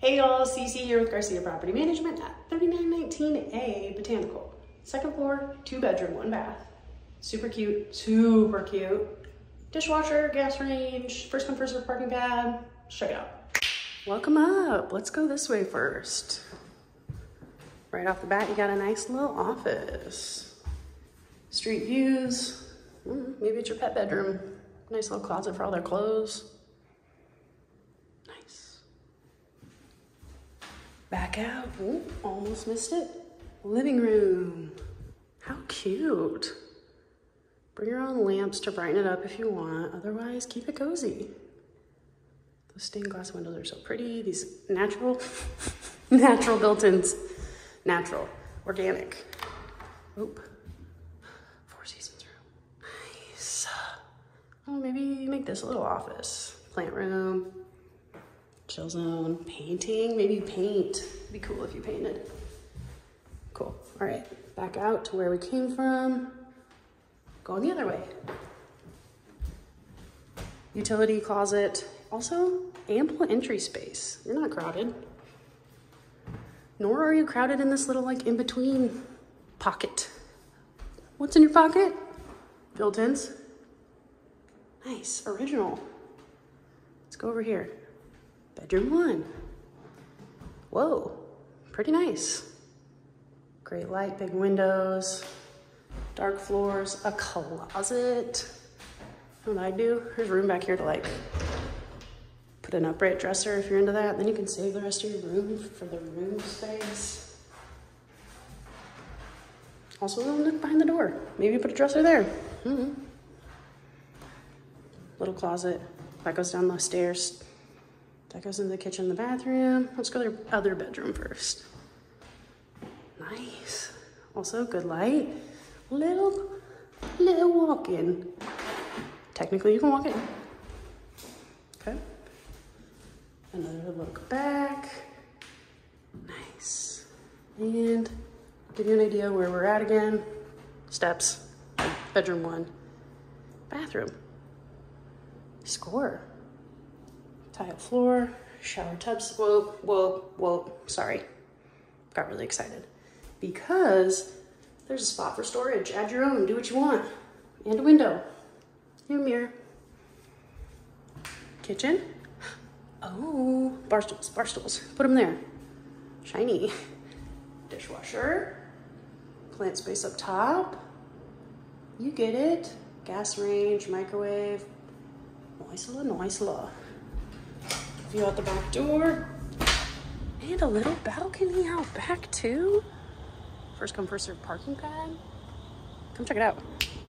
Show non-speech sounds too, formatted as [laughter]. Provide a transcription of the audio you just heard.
Hey y'all, CC here with Garcia Property Management at 3919A Botanical. Second floor, two bedroom, one bath. Super cute, super cute. Dishwasher, gas range, first come first serve parking pad. Check it out. Welcome up. Let's go this way first. Right off the bat, you got a nice little office. Street views. Mm, maybe it's your pet bedroom. Nice little closet for all their clothes. Nice. Back out. Ooh, almost missed it. Living room. How cute. Bring your own lamps to brighten it up if you want. Otherwise, keep it cozy. Those stained glass windows are so pretty. These natural, [laughs] natural built-ins. Natural, organic. Oop. Four Seasons room. Nice. Oh, maybe make this a little office. Plant room, chill zone, painting. Maybe paint. It'd be cool if you painted. Cool. All right, back out to where we came from. Going the other way. Utility closet. Also, ample entry space. You're not crowded. Nor are you crowded in this little like in-between pocket. What's in your pocket? Built-ins. Nice, original. Let's go over here. Bedroom one. Whoa, pretty nice. Great light, big windows, dark floors, a closet. What I do? There's room back here to like put an upright dresser if you're into that. Then you can save the rest of your room for the room space. Also, a little look behind the door. Maybe put a dresser there. Mm -hmm. Little closet. That goes down the stairs. That goes into the kitchen, the bathroom. Let's go to the other bedroom first. Nice. Also, good light. Little, little walk-in. Technically, you can walk in. Okay. Another look back. Nice. And give you an idea where we're at again. Steps, bedroom one, bathroom. Score. Tile floor, shower tubs. Whoa, whoa, whoa, sorry. Got really excited. Because there's a spot for storage. Add your own, do what you want. And a window, and a mirror. Kitchen. Oh, bar stools, bar stools. Put them there. Shiny. Dishwasher. Plant space up top. You get it. Gas range, microwave. Noisela, noisela. View out the back door. And a little balcony out back too. First come, first serve parking pad. Come check it out.